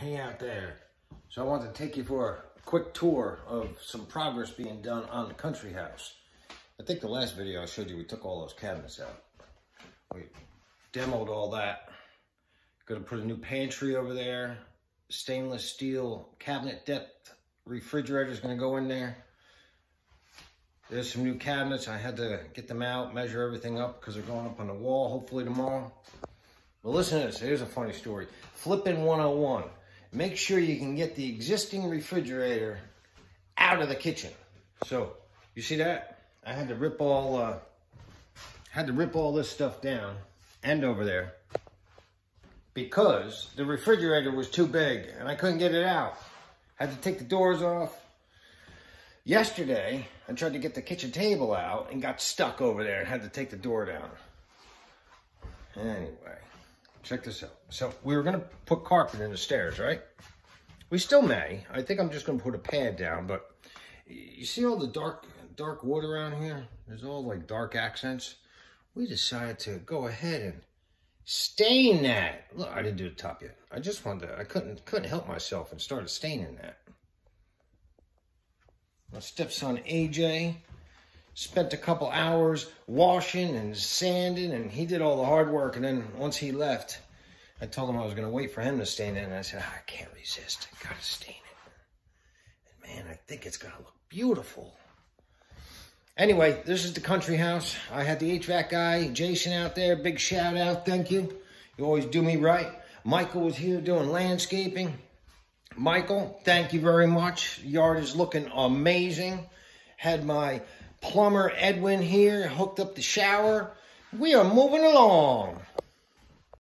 hang out there. So I wanted to take you for a quick tour of some progress being done on the country house. I think the last video I showed you, we took all those cabinets out. We demoed all that. Gonna put a new pantry over there. Stainless steel cabinet depth refrigerator is gonna go in there. There's some new cabinets. I had to get them out, measure everything up because they're going up on the wall hopefully tomorrow. But listen to this, here's a funny story. Flipping 101. Make sure you can get the existing refrigerator out of the kitchen. So, you see that? I had to rip all, uh, had to rip all this stuff down and over there because the refrigerator was too big and I couldn't get it out. Had to take the doors off. Yesterday, I tried to get the kitchen table out and got stuck over there and had to take the door down. Anyway, check this out. So we were gonna put carpet in the stairs, right? We still may. I think I'm just gonna put a pad down, but you see all the dark dark wood around here? There's all like dark accents. We decided to go ahead and stain that. Look, I didn't do the top yet. I just wanted to, I couldn't couldn't help myself and started staining that. My stepson AJ spent a couple hours washing and sanding and he did all the hard work and then once he left, I told him I was gonna wait for him to stain it and I said, ah, I can't resist, I gotta stain it. And man, I think it's gonna look beautiful. Anyway, this is the country house. I had the HVAC guy, Jason out there. Big shout out, thank you. You always do me right. Michael was here doing landscaping. Michael, thank you very much. Yard is looking amazing. Had my plumber Edwin here, hooked up the shower. We are moving along.